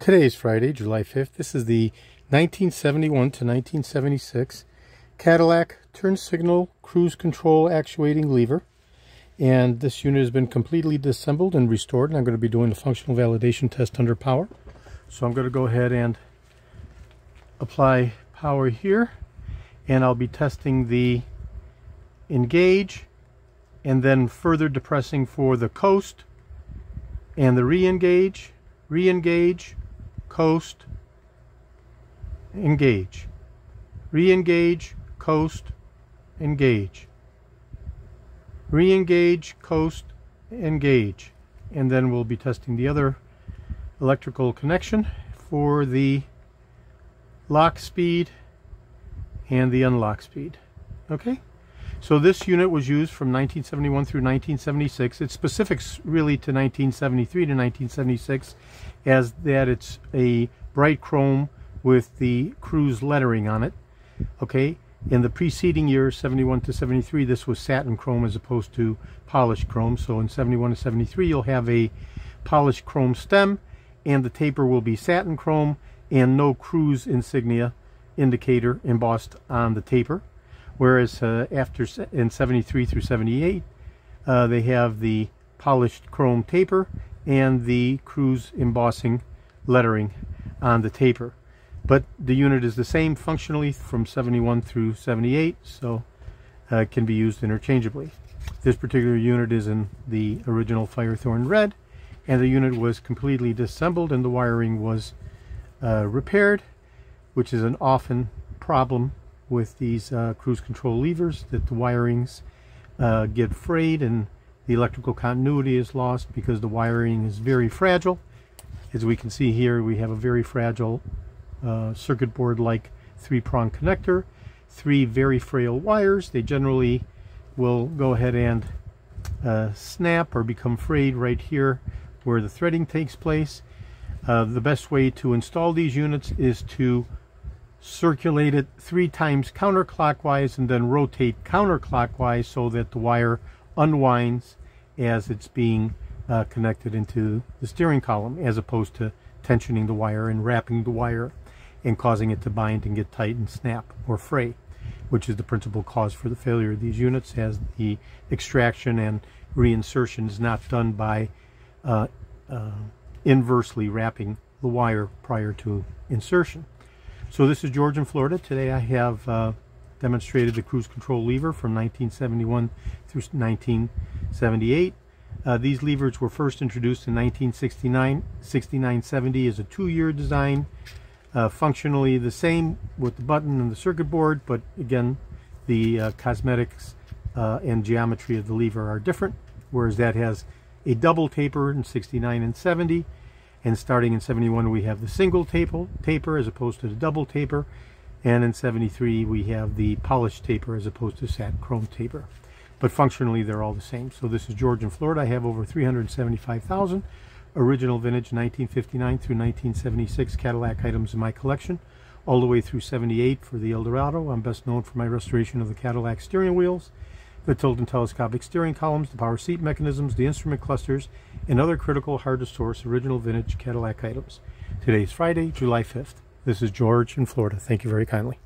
Today is Friday, July 5th. This is the 1971 to 1976 Cadillac turn signal cruise control actuating lever. And this unit has been completely disassembled and restored. And I'm going to be doing the functional validation test under power. So I'm going to go ahead and apply power here. And I'll be testing the engage and then further depressing for the coast and the re-engage, re-engage, coast, engage. Re-engage, coast, engage. Re-engage, coast, engage. And then we'll be testing the other electrical connection for the lock speed and the unlock speed. Okay? So this unit was used from 1971 through 1976. It's specific really to 1973 to 1976 as that it's a bright chrome with the cruise lettering on it. Okay, in the preceding year, 71 to 73, this was satin chrome as opposed to polished chrome. So in 71 to 73, you'll have a polished chrome stem and the taper will be satin chrome and no cruise insignia indicator embossed on the taper whereas uh, after in 73 through 78 uh, they have the polished chrome taper and the cruise embossing lettering on the taper. But the unit is the same functionally from 71 through 78 so uh, can be used interchangeably. This particular unit is in the original Firethorn red and the unit was completely disassembled and the wiring was uh, repaired which is an often problem with these uh, cruise control levers that the wirings uh, get frayed and the electrical continuity is lost because the wiring is very fragile. As we can see here, we have a very fragile uh, circuit board like three-prong connector, three very frail wires. They generally will go ahead and uh, snap or become frayed right here where the threading takes place. Uh, the best way to install these units is to circulate it three times counterclockwise and then rotate counterclockwise so that the wire unwinds as it's being uh, connected into the steering column as opposed to tensioning the wire and wrapping the wire and causing it to bind and get tight and snap or fray which is the principal cause for the failure of these units as the extraction and reinsertion is not done by uh, uh, inversely wrapping the wire prior to insertion. So this is George in Florida. Today I have uh, demonstrated the cruise control lever from 1971 through 1978. Uh, these levers were first introduced in 1969. 6970 is a two-year design. Uh, functionally the same with the button and the circuit board, but again, the uh, cosmetics uh, and geometry of the lever are different, whereas that has a double taper in 69 and 70 and starting in 71 we have the single taper, taper as opposed to the double taper and in 73 we have the polished taper as opposed to satin chrome taper. But functionally they're all the same. So this is George in Florida. I have over 375,000 original vintage 1959 through 1976 Cadillac items in my collection. All the way through 78 for the Eldorado. I'm best known for my restoration of the Cadillac steering wheels the tilt and telescopic steering columns, the power seat mechanisms, the instrument clusters, and other critical hard-to-source original vintage Cadillac items. Today is Friday, July 5th. This is George in Florida. Thank you very kindly.